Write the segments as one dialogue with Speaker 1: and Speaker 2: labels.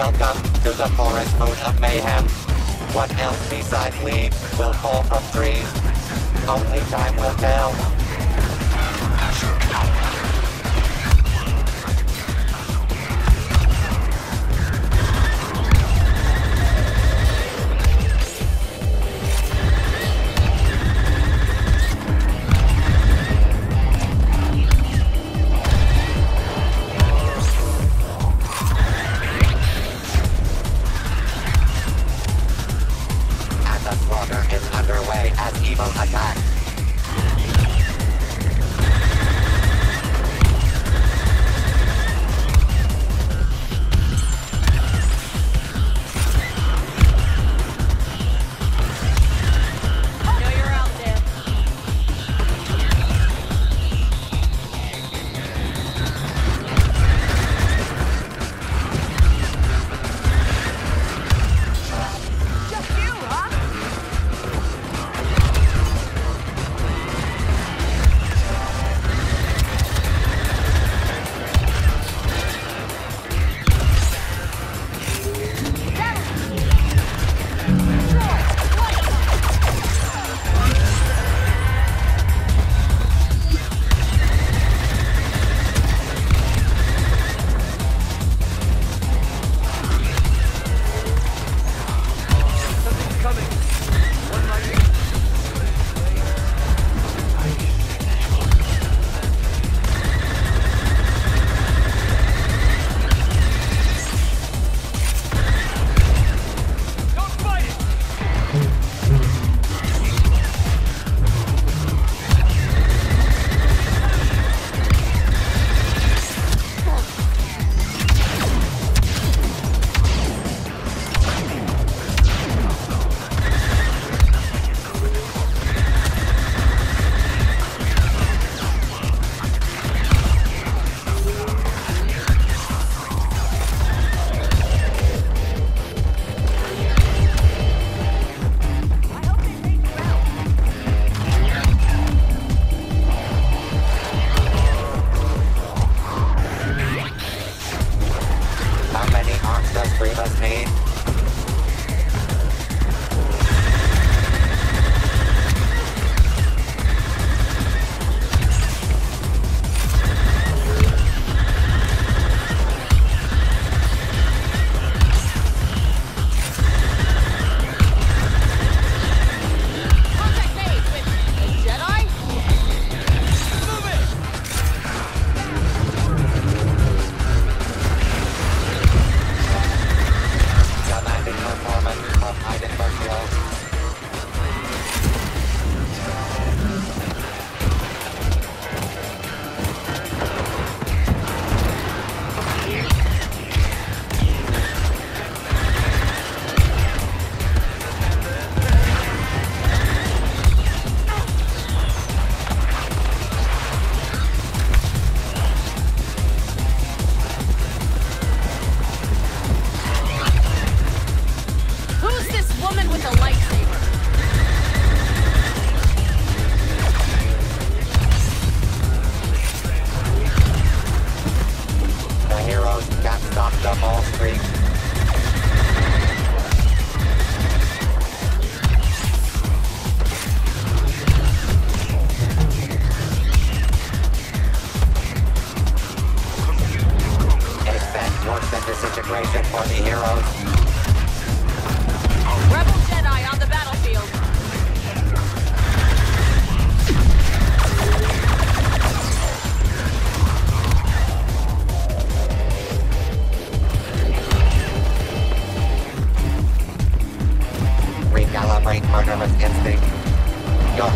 Speaker 1: Welcome to the forest mode of mayhem. What else besides leaves will fall from trees? Only time will tell.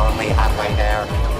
Speaker 2: only
Speaker 1: have my hair.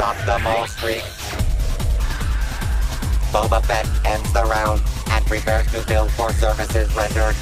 Speaker 1: stop the
Speaker 2: mole
Speaker 1: streak. Boba Fett ends the round and prepares to bill for services rendered.